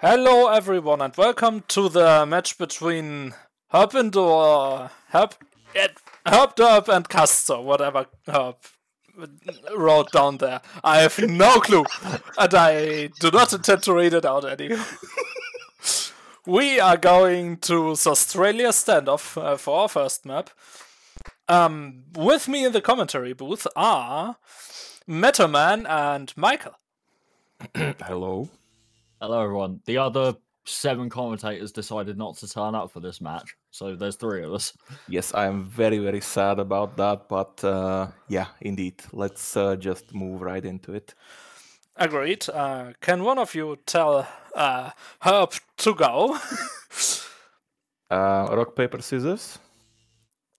Hello, everyone, and welcome to the match between Herb and or Herb, Herpderp and Castor, whatever Herb wrote down there. I have no clue, and I do not intend to read it out anymore. we are going to Australia standoff uh, for our first map. Um, with me in the commentary booth are Metalman and Michael. Hello. Hello, everyone. The other seven commentators decided not to turn up for this match, so there's three of us. Yes, I am very, very sad about that, but uh, yeah, indeed. Let's uh, just move right into it. Agreed. Uh, can one of you tell uh, Herb to go? Uh, rock, paper, scissors?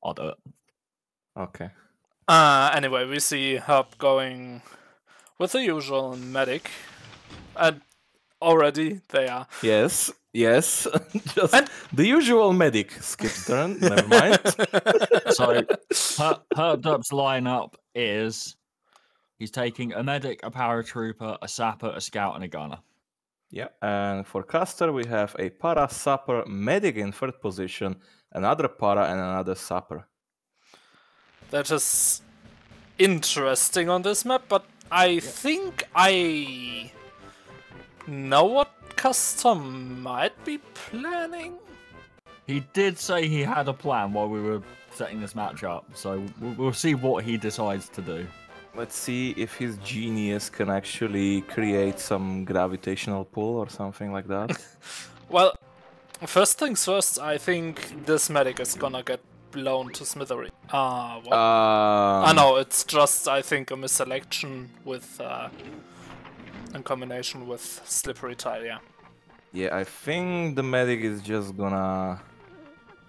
I'll do it. Okay. Uh, anyway, we see Herb going with the usual medic. And already they are. Yes, yes. Just And- the usual medic. skips turn, never mind. So, Her- Herpderp's lineup is he's taking a medic, a paratrooper, a sapper, a scout, and a gunner. yeah, and for Castor, we have a para, sapper, medic in third position, another para, and another sapper. That is interesting on this map, but I think I know what Castor might be planning. He did say he had a plan while we were setting this match up, so we'll, we'll see what he decides to do. Let's see if his genius can actually create some gravitational pull or something like that. Well, first things first, I think this medic is gonna get blown to smithery. Ah, what? um, I know, it's just, I think, a misselection with, uh, in combination with Slippery Tile, yeah. Yeah, I think the medic is just gonna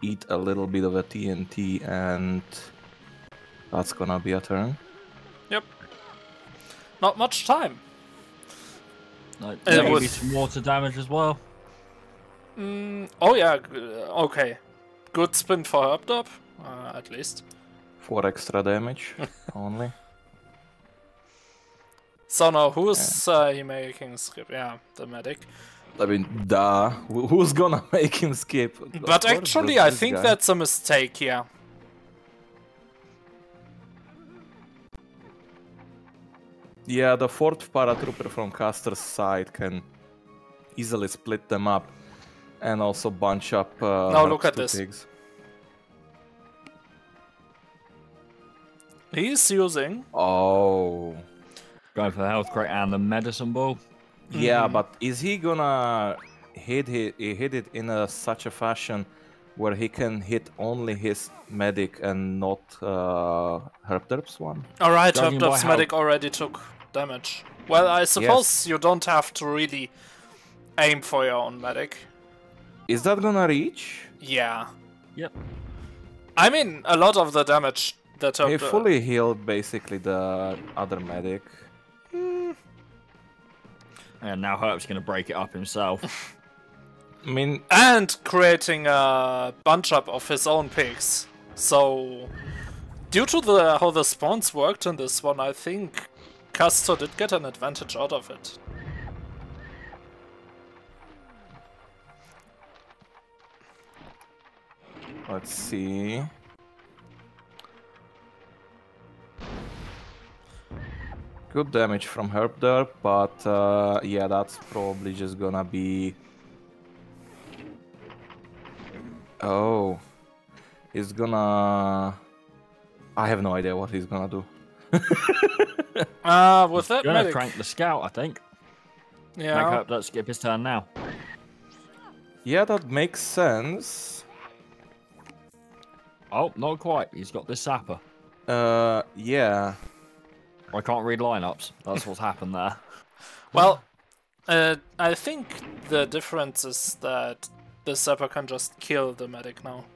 eat a little bit of a TNT and that's gonna be a turn. Yep. Not much time. No, It maybe was- some water damage as well. Mm, oh yeah, okay. Good spin for Herpderp, uh, at least. Four extra damage only. So now, who's uh, he making skip? Yeah, the medic. I mean, duh. Who's gonna make him skip? But course, actually, I think guy. that's a mistake, yeah. Yeah, the fourth paratrooper from Castor's side can easily split them up and also bunch up. Uh, Now look at this. pigs. He's using. Oh. Going for the health crate and the medicine ball. Yeah, Mm-hmm. but is he gonna hit it, hit it in a, such a fashion where he can hit only his medic and not uh, Herpderp's one? Alright, Judging by medic already took damage. Well, I suppose you don't have to really aim for your own medic. Is that gonna reach? Yeah. Yep. I mean, a lot of the damage that He fully healed basically the other medic. And now Herb's going to break it up himself. I mean, and creating a bunch up of his own pigs. So, due to the how the spawns worked in this one, I think Castor did get an advantage out of it. let's see. Good damage from Herb there, but uh, yeah, that's probably just gonna be. Oh, he's gonna. I have no idea what he's gonna do. Ah, with that Going to medic, crank the scout, I think. Yeah. Make yeah. Herpderp skip his turn now. Yeah, that makes sense. Oh, not quite. He's got this sapper. Uh, yeah. I can't read lineups. That's what's happened there. Well, uh, I think the difference is that the sapper can just kill the medic now.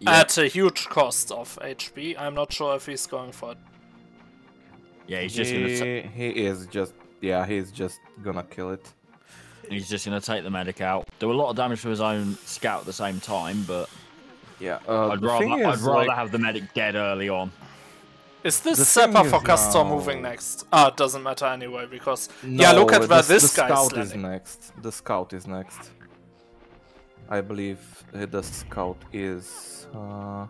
Yeah, At a huge cost of HP. I'm not sure if he's going for it. yeah he's just gonna. he is just yeah, he's just gonna kill it. he's just going to take the medic out. Do a lot of damage to his own scout at the same time, but Yeah. Uh, I'd rather I'd rather like, have the medic dead early on. Is this The Sapper for Castor moving next? Ah, it doesn't matter anyway because yeah, look at No, where the, this the guy scout is is next. The scout is next. I believe uh, the scout is. Uh,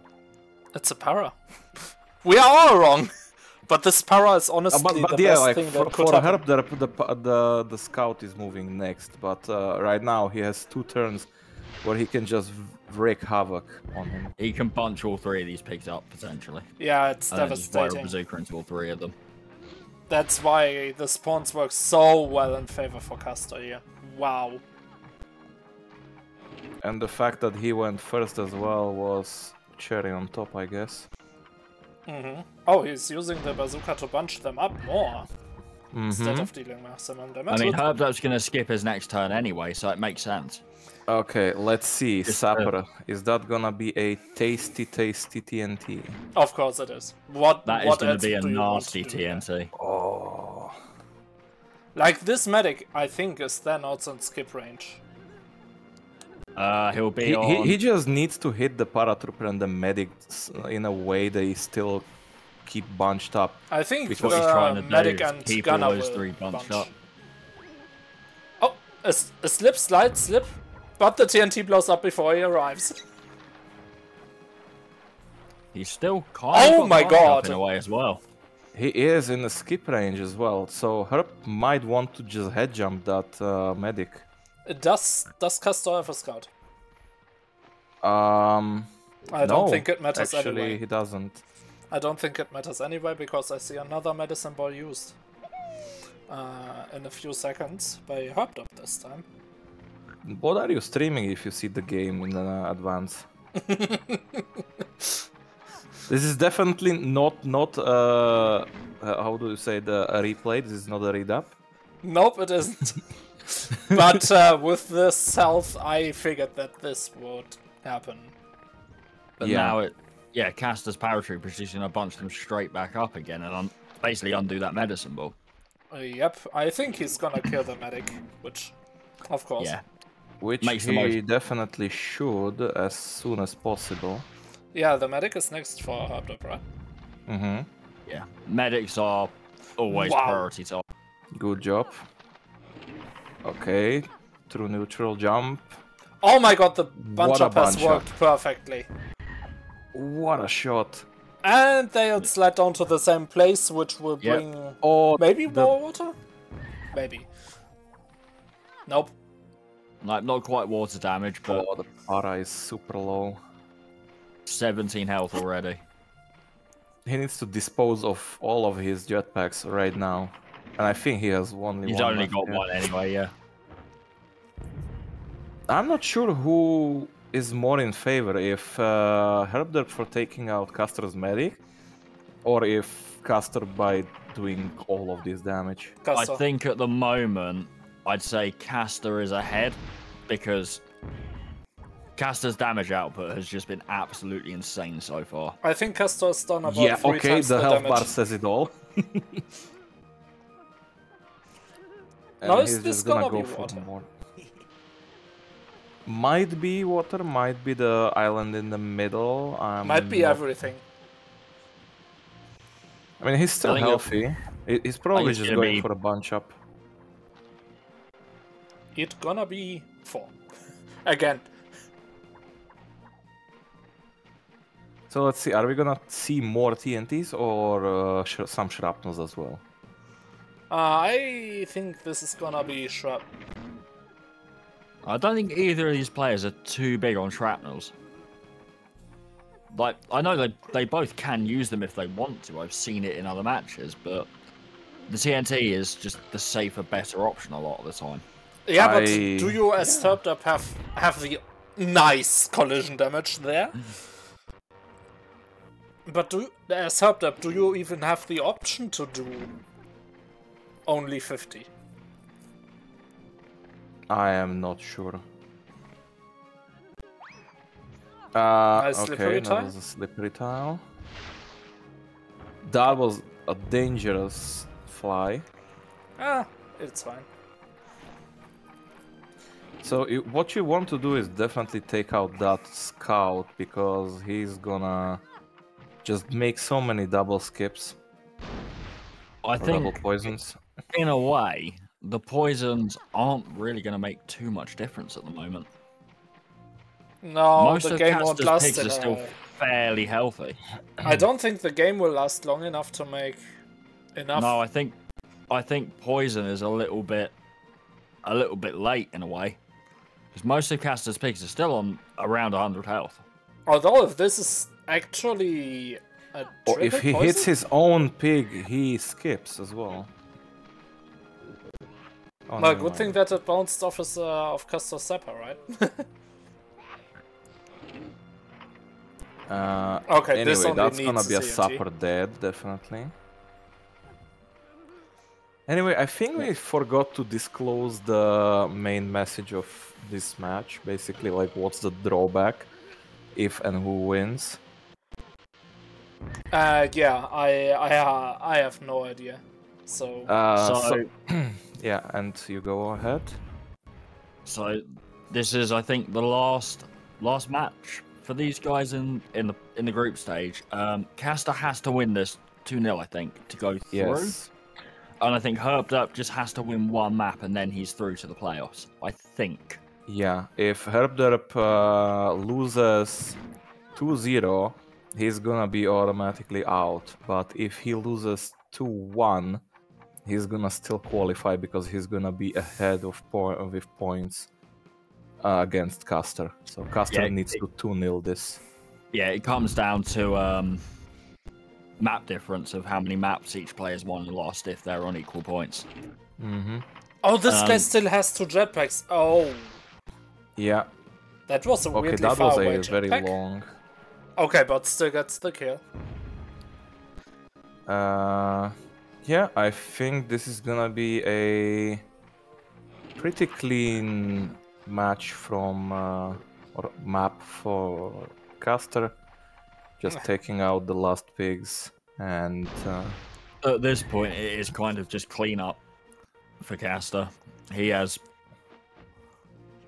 It's a para. we are all wrong, but this para is uh, honestly but, but the yeah, best like thing for, that could for happen. Herb, the, the the the scout is moving next. But uh, right now he has two turns where he can just wreak havoc on him. He can bunch all three of these pigs up potentially. Yeah, it's And then just fire a devastating. bazooka into all three of them. That's why the spawns work so well in favor for Castor here. Wow. And the fact that he went first as well was cherry on top, I guess. hmm Oh, he's using the bazooka to bunch them up more instead Mhm. of dealing maximum I mean, Would- Herpderp's going to skip his next turn anyway, so it makes sense. Okay, let's see. Just, uh, Sapper, is that gonna be a tasty, tasty TNT? Of course it is. What? That is what going else to be a do you want nasty to do there? TNT. Oh. Like this medic, I think, is then also in skip range. Uh, he'll be He, on. he, he just needs to hit the paratrooper and the medic in a way they still keep bunched up. I think Because uh, he's trying to do medic is and keep gunner all those will three bunched bunch. up. Oh, a slip, slide, slip. But the TNT blows up before he arrives. He's still kind Oh my got bunched up God. in a way as well. He is in the skip range as well, so Herb might want to just head jump that uh, medic. Does does Castor have a scout? Um, I don't no, think it matters actually, anyway. he doesn't. I don't think it matters anyway because I see another medicine ball used uh, in a few seconds by Herpderp this time. What are you streaming if you see the game in uh, advance? this is definitely not not uh, uh, how do you say the a replay. This is not a read up. Nope, it isn't. but uh, with this health, I figured that this would happen. But Yeah. now it, yeah, Castor's paratroopers just to bunch them straight back up again and un- basically undo that medicine ball. Uh, yep, I think he's gonna kill the medic, which, of course. Yeah, Which Makes the most- definitely should as soon as possible. Yeah, the medic is next for Herpderp, right? Mm-hmm. yeah. Medics are always Wow. priority top. Good job. Okay, through neutral jump. Oh my god, the bunch What a up has bunch up. worked perfectly. What a shot! And they'll slide down to the same place, which will Yep. bring Oh, maybe the- more water? Maybe. Nope. Like, not quite water damage, but Oh, the para is super low. 17 health already. He needs to dispose of all of his jetpacks right now. And I think he has only He's one. only got yeah. one anyway, yeah. I'm not sure who is more in favor, if uh, Herpderp for taking out Castor's medic, or if Castor by doing all of this damage. I think at the moment, I'd say Castor is ahead because Castor's damage output has just been absolutely insane so far. I think Castor's done about yeah, three okay, times the the, health damage. bar says it all. Now, is this gonna gonna go be for water? more. Might be water, might be the island in the middle. I'm Might be not- everything. I mean, he's still healthy. He's probably just gonna going be- for a bunch up. It gonna be four. Again. So let's see, are we gonna see more TNTs or uh, sh- some shrapnels as well? Uh, I think this is gonna be shrap. I don't think either of these players are too big on shrapnels. Like, I know they, they both can use them if they want to. I've seen it in other matches, but the TNT is just the safer, better option a lot of the time. Yeah, but do you as Herpderp have have the nice collision damage there? But do as Herpderp, do you even have the option to do only 50? I am not sure. Uh, okay, that was a slippery tile. That was a dangerous fly. Ah, it's fine. So you, what you want to do is definitely take out that scout because he's gonna just make so many double skips I or double think poisons. in a way, the poisons aren't really going to make too much difference at the moment. No, Most the of game won't last. picks in are still fairly healthy. I don't think the game will last long enough to make enough. No, I think I think poison is a little bit a little bit late in a way. Because most of Castor's picks are still on around 100 health. Although if this is actually a Or if he poison, hits his own pig, he skips as well. Oh, well, never good thing that it bounced off his, uh, of Castor sapper, right? Uh, Okay, this anyway, only that's gonna be a CNG. sapper dead, definitely. Anyway, I think we forgot to disclose the main message of this match. Basically, like what's the drawback, if and who wins. uh, yeah, I, I, uh, I have no idea. So, Uh, so, so, yeah, and you go ahead. so this is I think the last last match for these guys in in the in the group stage. Um Castor has to win this 2-0 I think to go through. Yes. And I think Herpderp just has to win one map and then he's through to the playoffs. I think. Yeah, if Herpderp uh, loses 2-0, he's gonna be automatically out. But if he loses 2-1, he's gonna still qualify because he's gonna be ahead of po- with points uh, against Castor. So Castor Yeah, needs it- to 2-0 this. Yeah, it comes down to um, map difference of how many maps each player's won and lost if they're on equal points. Mm-hmm. oh, this guy um, still has two jetpacks. Oh, Yeah. that was a Okay, that far was away a very jetpack. long. Okay, but still gets the kill. Uh, yeah, I think this is gonna be a pretty clean match from uh, or map for Castor. Just taking out the last pigs and uh, At this point, it is kind of just clean up for Castor. He has.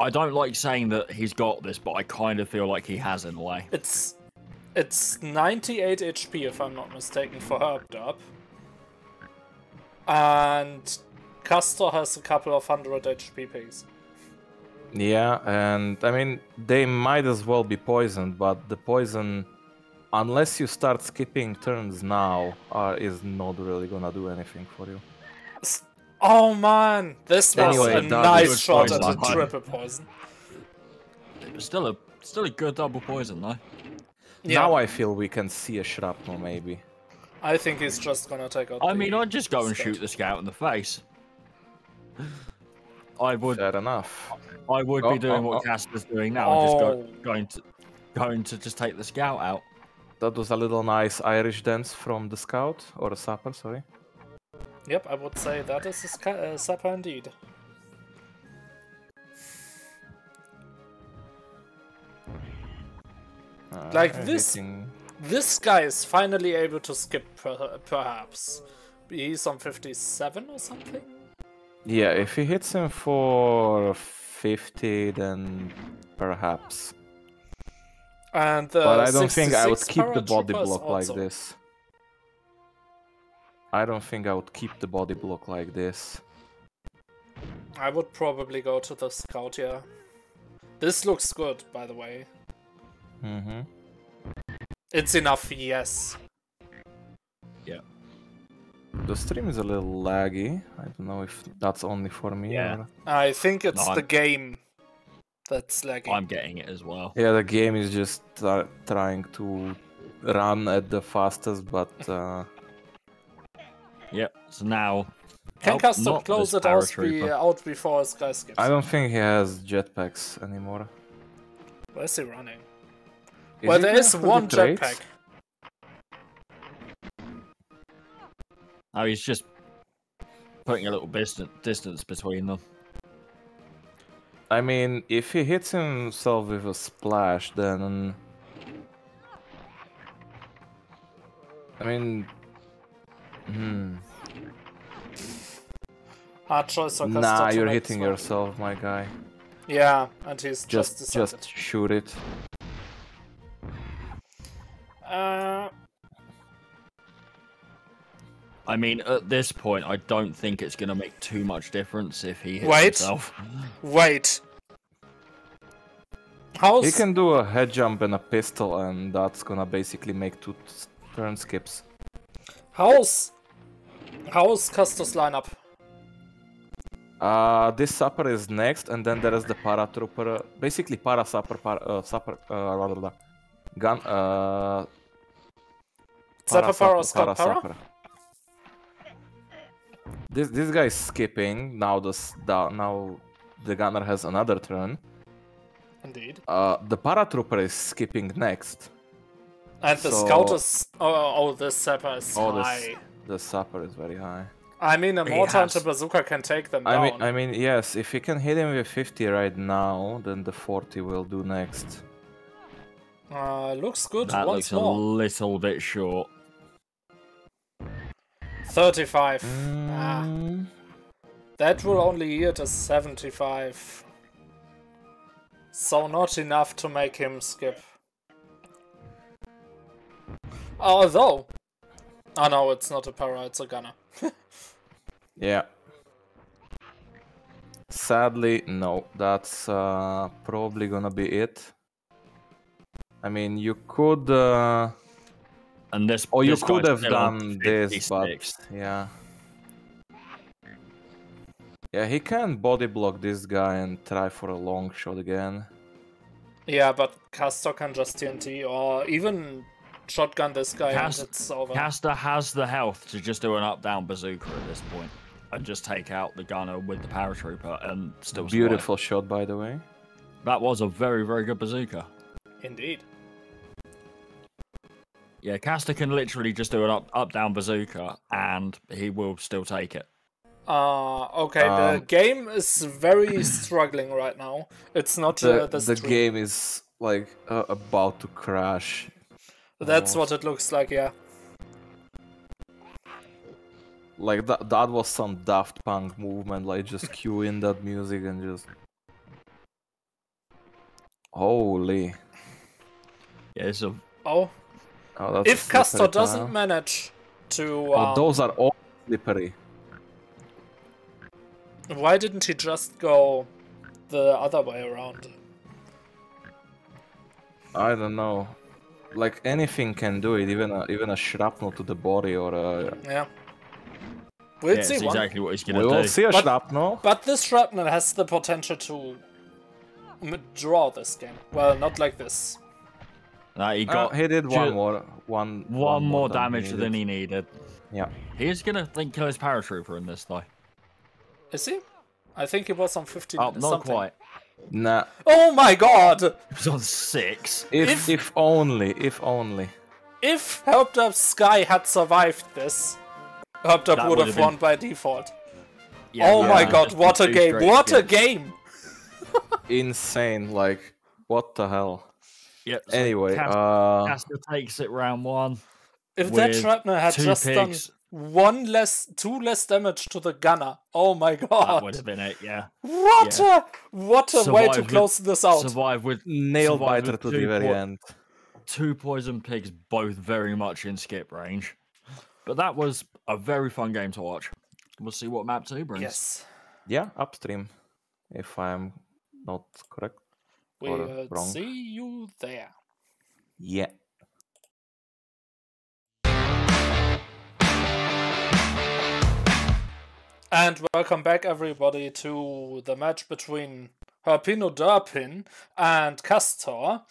I don't like saying that he's got this, but I kind of feel like he has in a way. It's it's 98 HP if I'm not mistaken for Herpderp. And Castor has a couple of hundred HP pigs. yeah, and I mean they might as well be poisoned, but the poison, unless you start skipping turns now, uh, is not really gonna do anything for you. Oh man, this was Anyway, a nice shot at the triple poison. It was still a still a good double poison though. Now I feel we can see a shrapnel maybe. I think he's just gonna take out. I the mean, I'd just go and scout. shoot the scout in the face. I would. Fair enough. I would Oh, be doing oh, what oh. Castor's doing now. and Just Oh. go, going to going to just take the scout out. That was a little nice Irish dance from the scout or a sapper, sorry. Yep, I would say that is a uh, sapper indeed. Uh, Like this- This guy is finally able to skip, per- perhaps. He's on 57 or something? Yeah, if he hits him for 50, then perhaps. And uh, but I don't think I would keep the body paratroopers block like this. I don't think I would keep the body block like this. I would probably go to the scout, here. This looks good, by the way. Mm-hmm. It's enough, yes. Yeah. The stream is a little laggy. I don't know if that's only for me. Yeah. Or... I think it's No, the I'm- game that's lagging. I'm getting it as well. Yeah, the game is just uh, trying to run at the fastest, but uh, Yep. So now. Can Oh, Castor not close this it out, be, out before his guy skips? I don't think he has jetpacks anymore. Where's he running? Is well, he there going the one jetpack. Oh, he's just putting a little distance distance between them. I mean, if he hits himself with a splash, then. I mean. Hmm. Hard choice Nah, you're hitting yourself, my guy. Yeah, and he's just Just, just shoot it. Uh, I mean, at this point, I don't think it's going to make too much difference if he hits Wait. himself. Wait. How's He can do a head jump and a pistol, and that's gonna basically make two turn skips. how's how's Castor's lineup? Uh, this sapper is next, and then there is the paratrooper. uh, Basically, para sapper, para, uh, sapper, uh, blah, blah, blah. gun, uh, sapper sapper, Para, Scott Para? sapper. This this guy is skipping now. The the- now the gunner has another turn. Indeed. Uh, the paratrooper is skipping next. And the So- scout is oh, oh this sapper is Oh, high. this the sapper is very high. I mean a He mortar and a bazooka can take them I down. mean, I mean, yes. If he can hit him with 50 right now, then the 40 will do next. uh, looks good That once looks a little bit short. 35. Ah, Mm, that will only yield a 75. So not enough to make him skip. Although... Oh no, it's not a para, it's a gunner. Yeah. Sadly, no. That's uh, probably gonna be it. I mean, you could. Uh, And this. or you this could have done this, but yeah. Yeah, he can body block this guy and try for a long shot again. Yeah, but Castor can just TNT or even shotgun this guy Cas- and it's over. Castor has the health to just do an up down bazooka at this point and just take out the gunner with the paratrooper and still survive. Beautiful shot, by the way. That was a very, very good bazooka. Indeed. Yeah, Castor can literally just do an up up down bazooka and he will still take it. Uh, okay, the Um, game is very struggling right now. It's not The, uh, the, the game is like uh, about to crash. That's what it looks like, yeah. Like that, that was some Daft Punk movement, like just cue in that music and just. Holy! Yeah, it's a Oh, Oh, if Castor slippery doesn't tile. manage to. Oh, Um, those are all slippery. Why didn't he just go the other way around? I don't know. Like anything can do it, even a even a shrapnel to the body or a. Yeah. We'll yeah, see one. exactly what he's gonna will do. see a But- shrapnel. But this shrapnel has the potential to draw this game. Well, not like this. Nah, he Uh, got he did one more, one, one more than he damage than he needed. Yeah. He's gonna think kill his paratrooper in this though. Is he? I think he was on 15 Oh, not something. quite. Nah. Oh my god! He was on six. If If- if, only, if only. If Herpderp Sky had survived this, Herpderp would have would've been- won by default. Yeah, oh my god, what a game! straight What a game! Insane. Like what the hell? Yep. so Anyway, Cas- uh, Castor takes it round one. If that With shrapnel had two just done one less, two less damage to the gunner. Oh my god! That would have been it. Yeah. What a what a way to with- close this out. Survive with nail survived biter with to the two very po- end. two poison pigs, both very much in skip range. But that was a very fun game to watch. We'll see what map two brings. Yes, Yeah, upstream, if I'm not correct. We Or will wrong. see you there. Yeah. And welcome back, everybody, to the match between Herpino Durpin and Castor.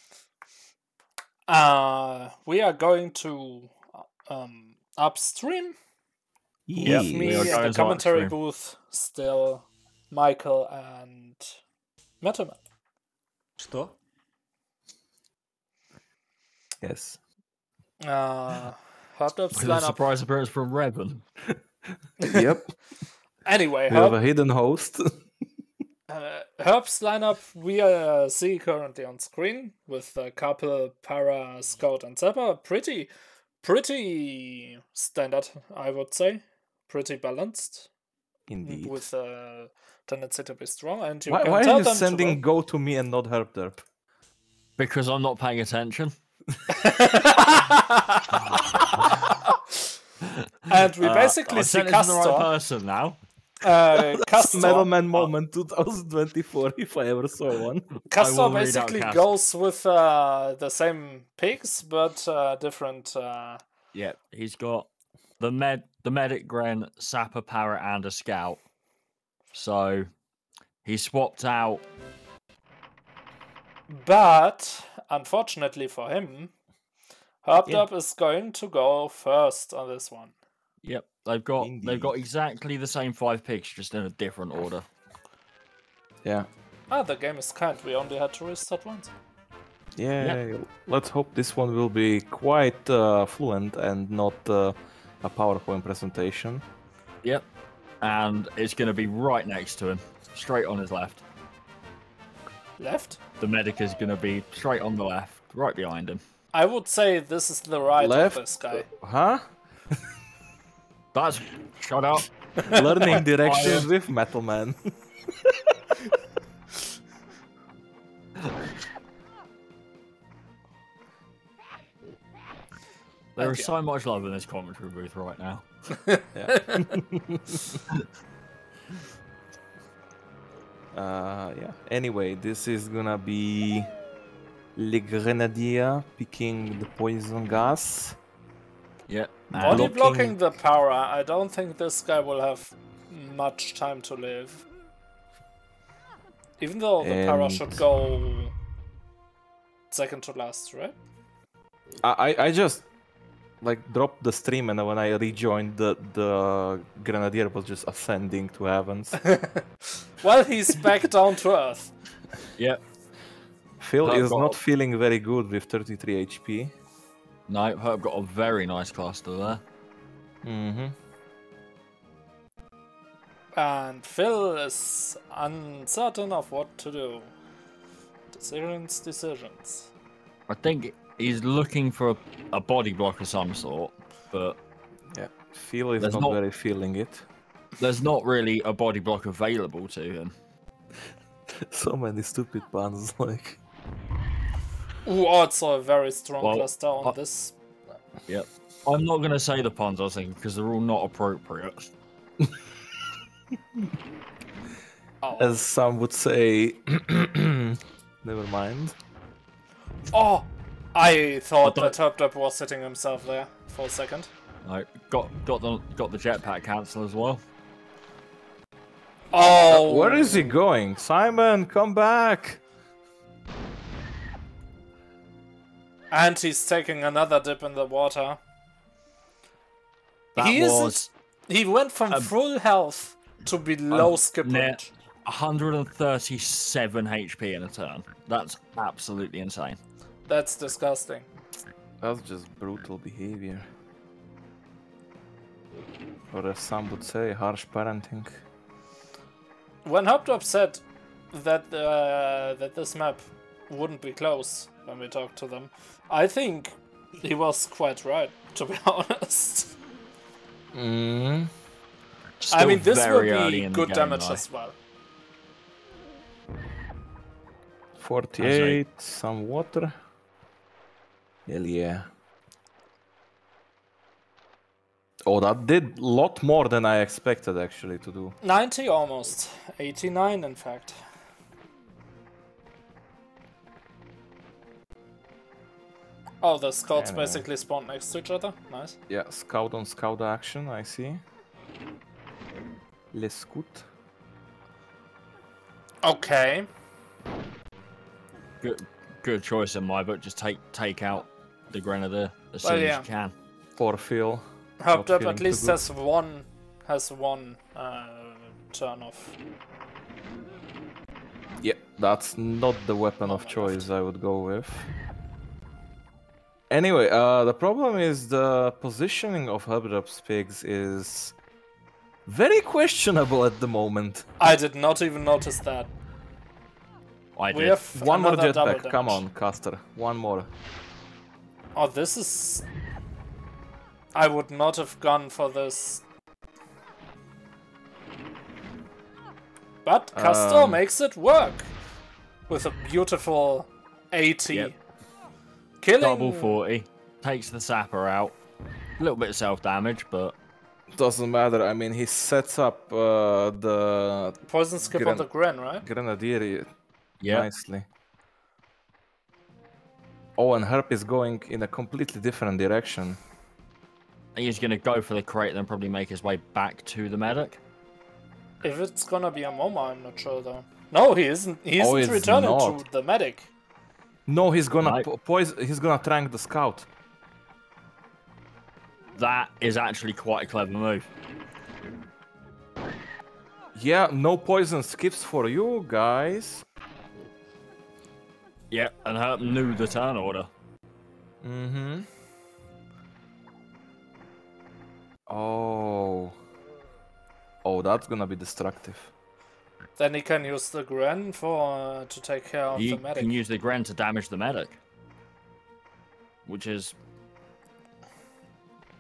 Uh, we are going to um, upstream. Yeah. With me we at the commentary booth, still Michael and Metalman. Что? Yes. Uh, hot tub slime. Surprise appearance from Raven. yep. Anyway, we herb, have a hidden host. uh, Herb's lineup we uh, see currently on screen with a couple Para, Scout, and sapper. Pretty, pretty standard, I would say. Pretty balanced. Indeed. with uh, tendency to be strong. And you Why, can why tell are you them to sending go- go to me and not Herpderp? Because I'm not paying attention. And we Uh, basically I see sent it to the right person now. Uh, Castor, Metalman moment 2024, if I ever saw one. Castor will read out basically Castor. goes with uh, the same pigs, but uh, different. Uh, Yeah, he's got the med, the medic Gren, sapper para, and a scout. So he swapped out. but unfortunately for him, Yeah. Herpderp is going to go first on this one. Yep, they've got they've got exactly the same five picks, just in a different order. Yeah. Ah, the game is kind. We only had to restart once. Yeah, let's hope this one will be quite uh, fluent and not uh, a PowerPoint presentation. Yep, and it's going to be right next to him, straight on his left. Left? The medic is going to be straight on the left, right behind him. I would say this is the right Left? of this guy. Huh? That's shut up. Learning directions with Metalman. There Thank is so much love in this commentary booth right now. Uh, yeah. Anyway, this is gonna be Le Grenadier picking the poison gas. Yep. Body Blocking- blocking the power. I don't think this guy will have much time to live. Even though the power should go second to last, right? I, I, I just like dropped the stream and when I rejoined the the Grenadier was just ascending to heavens. Well, he's back down to earth. yep. Phil I've is got- not feeling very good with 33 HP. No, Herb got a very nice cluster there. Mm-hmm. And Phil is uncertain of what to do. Decisions, decisions. I think he's looking for a, a body block of some sort, but Yeah. Phil is not not- very feeling it. there's not really a body block available to him. so many stupid puns like Ooh, also a very strong Well, cluster on uh, this. Yep. I'm not going to say the puns I was thinking because they're all not appropriate. Oh, as some would say never mind. oh I thought I that Herb was sitting himself there for a second. I got got the got the jetpack cancel as well. Oh, Where is he going? Simon, come back! And he's taking another dip in the water. That he was isn't. He went from Um, full health to below skip net 137 HP in a turn. That's absolutely insane. That's disgusting. That's just brutal behavior. Or as some would say, harsh parenting. When Herpderp said that uh, that this map wouldn't be close when we talked to them, I think he was quite right. To be honest, Mm. I mean this will be good damage though. as well. 48, some water. Hell yeah. Oh, that did a lot more than I expected actually to do. 90 almost, 89 in fact. Oh, the scouts Anyway. basically spawn next to each other. Nice. Yeah, scout on scout action, I see. Les scout. Okay. Good, good choice in my book. Just take take out the grenadier as soon Well, as you can. Poor Phil. Hoped Not up at least has one has one uh, turn off. Yeah, that's not the weapon Oh, of my choice I would go with. Anyway, uh, the problem is the positioning of Herpderp's pigs is very questionable at the moment. I did not even notice that. I We did. have One more another double jetpack, come on, Castor. One more. Oh, this is. I would not have gone for this. But Castor Um, makes it work with a beautiful 80. Yep. Killing. Double 40. Takes the sapper out. A little bit of self damage, but Doesn't matter. I mean, he sets up uh, the Poison skip on the Gren, right? Grenadier Yeah. nicely. Oh, and Herp is going in a completely different direction. He's gonna go for the crate, then probably make his way back to the medic. If it's gonna be a MoMA, I'm not sure though. No, he isn't. He Oh, isn't it's returning not. to the medic. No, he's gonna Right. po- poison. He's gonna trank the scout. That is actually quite a clever move. Yeah, no poison skips for you guys. Yeah, and Herb knew the turn order. Mm-hmm. Oh. Oh, that's gonna be destructive. Then he can use the Gren for uh, to take care of You the medic. He can use the Gren to damage the medic. Which is...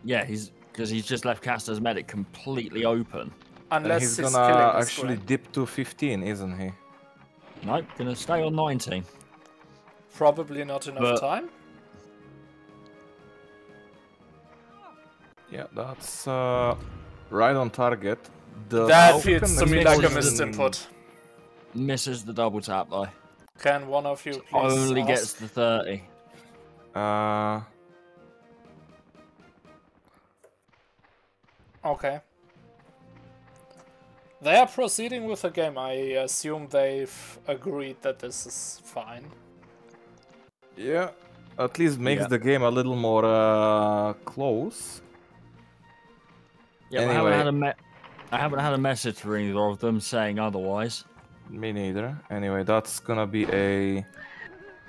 Yeah, he's... Because he's just left Castor's medic completely open. And Unless he's he's, gonna actually dip to 15, isn't he? Nope, gonna stay on 19. Probably not enough But- time. Yeah, that's uh, right on target. The That feels to me like a missed input. Misses the double tap though. Can one of you please Only ask? gets the 30. Uh, Okay. They are proceeding with the game. I assume they've agreed that this is fine. Yeah, at least makes Yeah. the game a little more uh, close. Yeah, I haven't had a me- I haven't had a message from either of them saying otherwise. Me neither. Anyway, that's gonna be a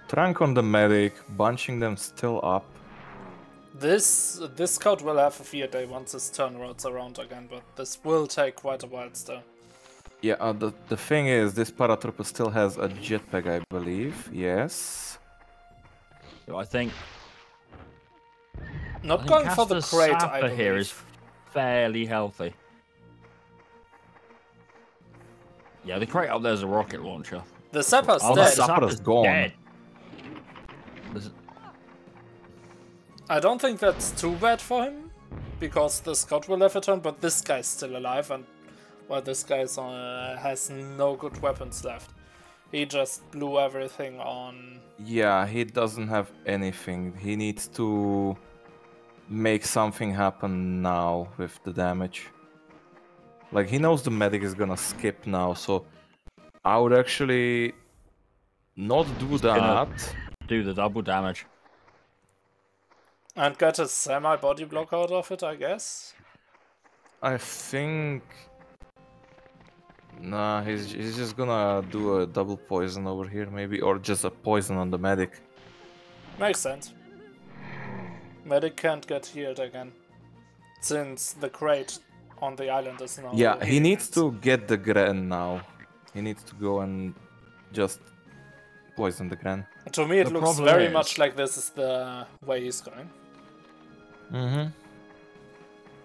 trunk on the medic, bunching them still up. This this scout will have a field day once his turn rolls around again, but this will take quite a while still. Yeah, uh, the, the thing is, this paratrooper still has a jetpack, I believe. Yes. I think, Not I think going for the Castor's crate, Sapper believe. here is fairly healthy. Yeah, the crate up there's a rocket launcher. The Sapper's Oh, dead. the Sapper's Sapper's gone. dead. I don't think that's too bad for him, because the scout will have a turn, but this guy's still alive, and well, this guy uh, has no good weapons left. He just blew everything on. Yeah, he doesn't have anything. He needs to make something happen now with the damage. Like, he knows the medic is gonna skip now, so I would actually not do gonna- that. do the double damage. And get a semi body block out of it, I guess. I think. Nah, he's, he's just gonna do a double poison over here, maybe, or just a poison on the medic. Makes sense. Medic can't get healed again. Since the crate on the island is now. Yeah, he needs to get the Gren now. He needs to go and just poison the Gren. To me, it The looks very is- much like this is the way he's going. Mm-hmm.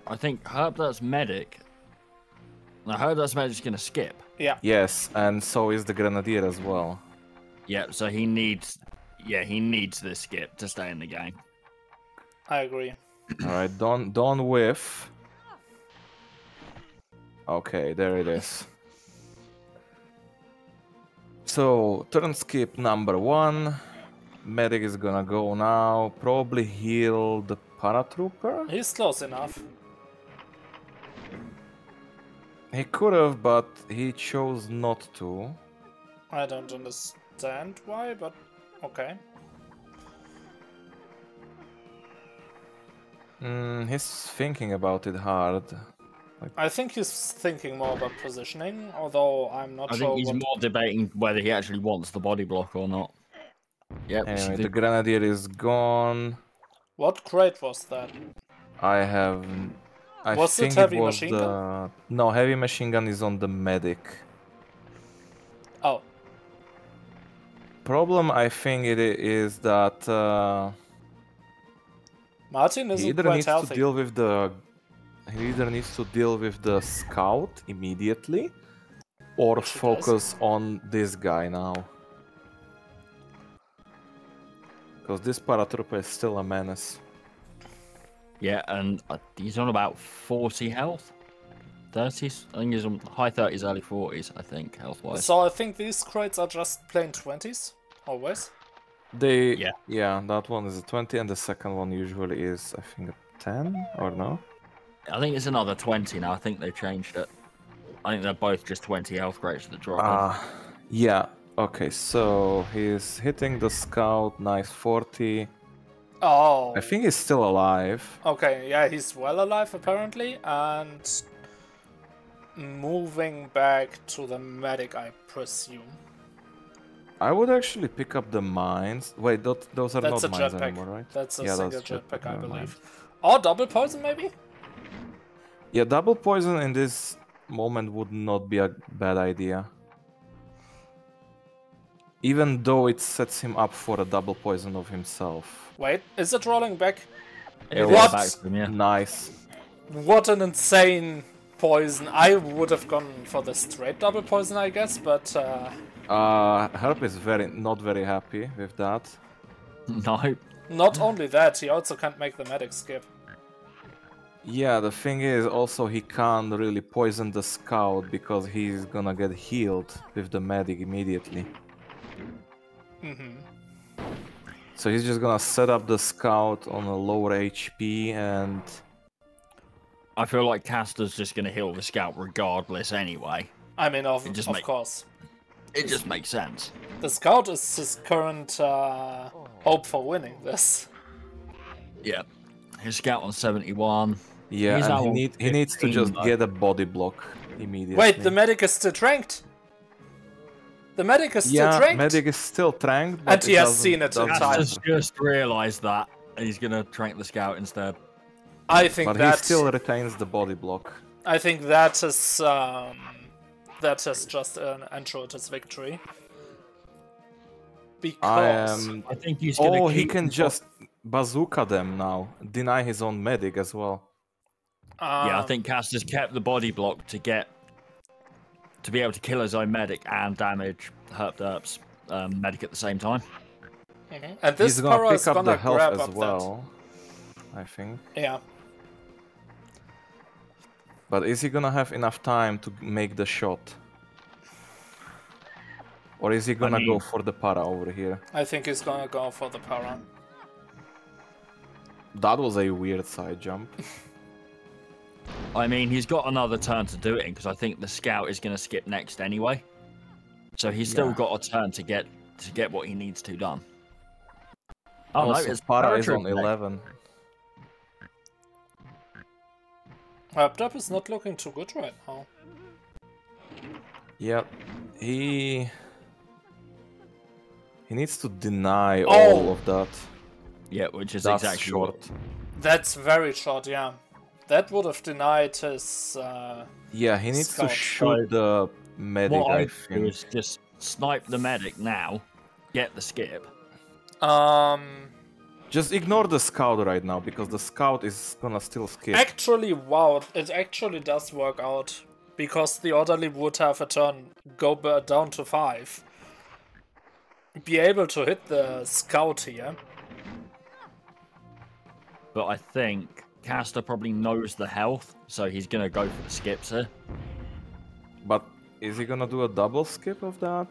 I think Herb, that's medic. Now Herb's medic's gonna skip. Yeah, Yes, and so is the Grenadier as well. Yeah, so he needs. Yeah, he needs this skip to stay in the game. I agree. Alright, don't don't whiff. Okay, there it is. So, turn skip number one. Medic is gonna go now. Probably heal the paratrooper. He's close enough. He could have, but he chose not to. I don't understand why, but okay. Mm, he's thinking about it hard. I think he's thinking more about positioning, although I'm not I sure think he's what. more debating whether he actually wants the body block or not. Yep. Anyway, the- the Grenadier is gone. What crate was that? I have. I Was it think heavy was machine the... gun? No, heavy machine gun is on the medic. Oh, Problem, I think it is that uh, Martin isn't either quite needs healthy. to deal with the. He either needs to deal with the scout immediately, or Which he does. focus on this guy now. Because this paratrooper is still a menace. Yeah, and uh, he's on about 40 health. 30s? I think he's on high 30s, early 40s, I think, health wise. So I think these crates are just plain 20s, always. They Yeah. yeah, that one is a 20 and the second one usually is I think a 10 or no? I think it's another 20 now. I think they've changed it. I think they're both just 20 health crates that drop. in. Ah, yeah. Okay, so he's hitting the scout, nice 40. Oh. I think he's still alive. Okay, yeah, he's well alive apparently, and moving back to the medic, I presume. I would actually pick up the mines. Wait, those, those are That's not mines jetpack. anymore, right? That's a Yeah, single that's jetpack, I believe. Or double poison, maybe? Yeah, double poison in this moment would not be a bad idea. Even though it sets him up for a double poison of himself. Wait, is it rolling back? It what? back him, yeah. Nice. What an insane poison. I would have gone for the straight double poison, I guess, but uh, Uh, Herb is very not very happy with that. No. not only that, he also can't make the medic skip. Yeah, the thing is also he can't really poison the scout because he's gonna get healed with the medic immediately. Hmm So he's just gonna set up the scout on a lower HP and I feel like Castor's just going to heal the scout regardless anyway. I mean, of, It just of make- course. It just makes sense. The scout is his current uh, hope for winning this. Yeah. His scout on 71. yeah, He's and he, need, he needs to just though. get a body block immediately. Wait, the medic is still tranked? The medic is still yeah, tranked? medic is still tranked, And he has seen it in doesn't- time. Castor's just realised that. and He's going to trank the scout instead. I think But he still retains the body block. I think that is um, that is just an ensured his victory. I Because. I think he's going to Oh, he can just bazooka them now. Deny his own medic as well. Yeah, I think think Castor's kept the body block to get to be able to kill his own medic and damage Herpderp's um, medic at the same time. mhm. and this He's gonna Para pick is up gonna the health grab as up well. I think. Yeah, But is he gonna have enough time to make the shot? Or is he gonna go mean- for the para over here? I think he's gonna go for the Para. That was a weird side jump. I mean, he's got another turn to do it in because I think the scout is going to skip next anyway. So he's still Yeah. got a turn to get to get what he needs to done. Oh also, no, it's para is on Paratrooper next. 11. Uh, Herb is not looking too good right now. Yep. he he needs to deny Oh! all of that. Yeah, which is That's exactly short. what- That's very short. Yeah, that would have denied his. Uh, Yeah, he needs Scout. to shoot the medic. What I I do think. is just snipe the medic now, get the skip. um, Just ignore the scout right now because the scout is gonna still skip. Actually, wow, it actually does work out. Because the orderly would have a turn go down to 5. Be able to hit the scout here. But I think Castor probably knows the health, so he's gonna go for the skips here. But is he gonna do a double skip of that?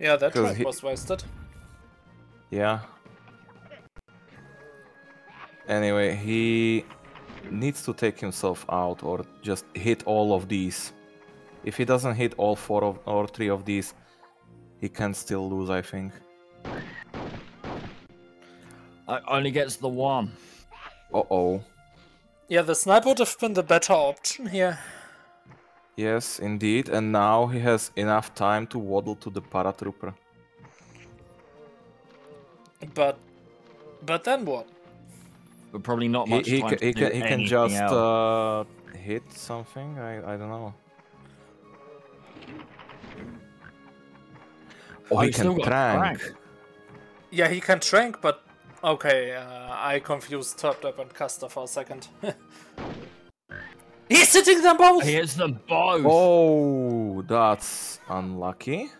Yeah, that track he- was wasted. Yeah. Anyway, he needs to take himself out or just hit all of these. If he doesn't hit all four of or three of these, he can still lose, I think. I only gets the one. Uh oh. Yeah, the snipe would have been the better option here. Yes, indeed. And now he has enough time to waddle to the paratrooper. But. But then what? But probably not He, much he, time ca- to he do can, he can just else. uh, hit something. I, I don't know. Oh, Oh, he he's can got trank. trank. Yeah, he can trank, but. Okay, uh, I confused Turped and Castor for a second. He's hitting them both! He hits them both. Oh, that's unlucky.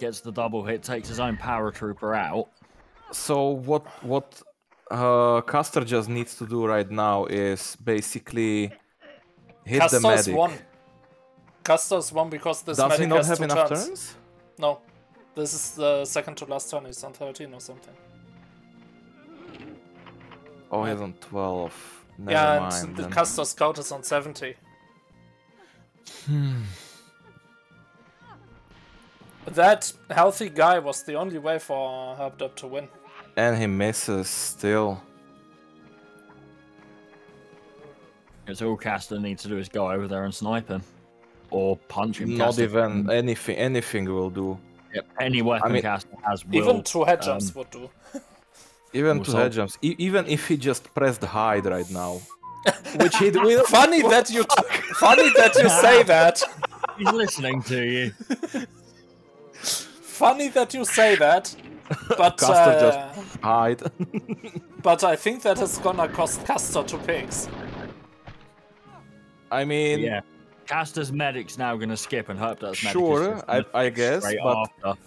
gets the double hit, takes his own paratrooper out. So what what uh, Castor just needs to do right now is basically hit the Castor's medic. one. Castor's one because this Does medic he not has have two enough turns. turns? No. This is the second to last turn. He's on 13 or something. Oh, he's on 12. Never yeah, mind. and the then. Castor Scout is on 70. Hmm. That healthy guy was the only way for Herpderp to win. And he misses still. Because all Castor needs to do is go over there and snipe him. Or punch him. Not Castor even anything. Anything will do. Yep, any weapon mean- Castor has will. Even two head jumps um, would do. Even two head jumps. E- even if he just pressed hide right now, which he will. Funny that you, funny that you say that. He's listening to you. Funny that you say that. But Castor uh, just hide. but I think that is gonna cost Castor two picks. I mean, Yeah. Castor's medic's now going to skip and hope does medic. is sure, I, gonna I guess, but after.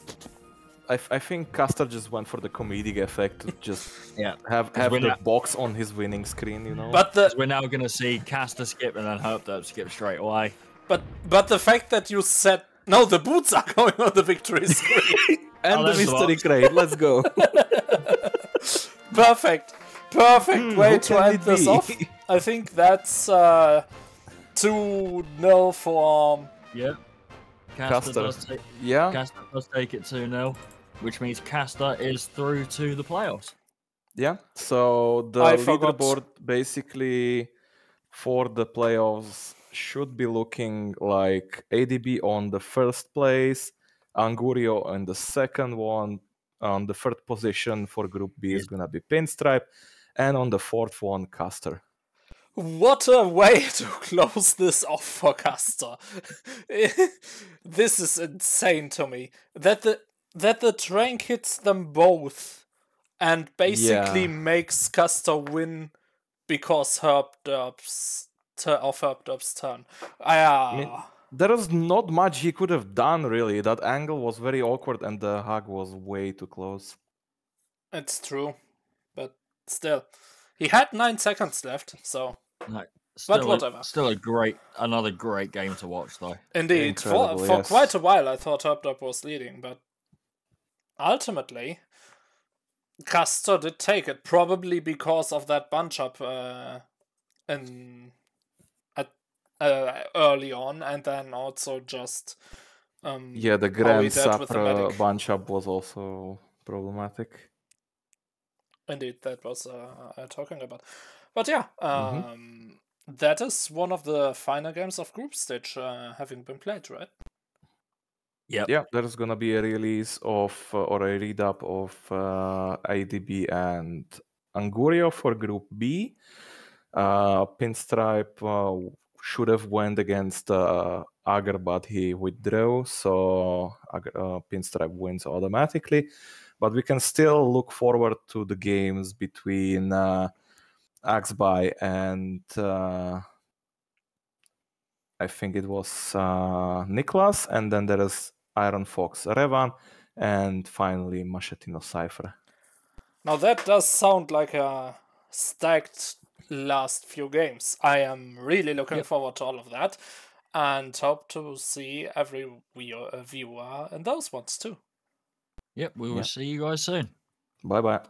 I, f- I think Castor just went for the comedic effect to just Yeah. have have we're the not- box on his winning screen, you know. But the We're now going to see Castor skip and then hope that skip straight away. but but the fact that you said no, the boots are going on the victory screen. and Oh, the that's the mystery crate. Let's go. Perfect, perfect Hmm, way to end this off. I think that's uh, two 0 for Yep. Castor, Castor. does take, yeah. Castor does take it 2 0, which means Castor is through to the playoffs. Yeah. So the I forgot. leaderboard basically for the playoffs should be looking like ADB on the first place, Angurio on the second one, on the third position for Group B is gonna be Pinstripe, and on the fourth one, Castor. What a way to close this off for Castor. this is insane to me. That the that the train hits them both and basically Yeah. makes Castor win because Herb Derb's tu- of Herpderp's turn. Ah, mean- There is not much he could have done really. That angle was very awkward and the hug was way too close. it's true. But still. He had nine seconds left, so Still a- whatever. still a great, another great game to watch, though. Indeed, for, Incredible, for quite a while I thought Herpderp was leading, but ultimately, Castor did take it, probably because of that bunch up uh, in at uh, early on, and then also just um, Yeah, the Grand dealt Sapra bunch up was also problematic. Indeed, that was uh, uh, talking about. But yeah, Mhm. um, that is one of the final games of group stage uh, having been played, right? Yeah, Yeah, there's gonna be a release of uh, or a read up of uh, ADB and Angurio for Group B. Uh, Pinstripe uh, should have went against uh, Agar, but he withdrew, so Agar, uh, Pinstripe wins automatically. But we can still look forward to the games between uh, Axby and uh, I think it was uh, Niklas, and then there is Iron Fox Revan, and finally Machetino Cypher. Now that does sound like a stacked last few games. I am really looking Yep. forward to all of that, and hope to see every viewer, viewer in those ones too. Yep, we will Yeah. see you guys soon. Bye bye.